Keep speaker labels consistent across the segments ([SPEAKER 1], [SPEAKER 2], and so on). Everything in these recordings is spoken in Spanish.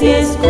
[SPEAKER 1] gracias.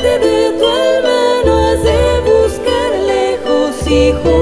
[SPEAKER 1] parte de tu alma no has de buscar lejos, hijo.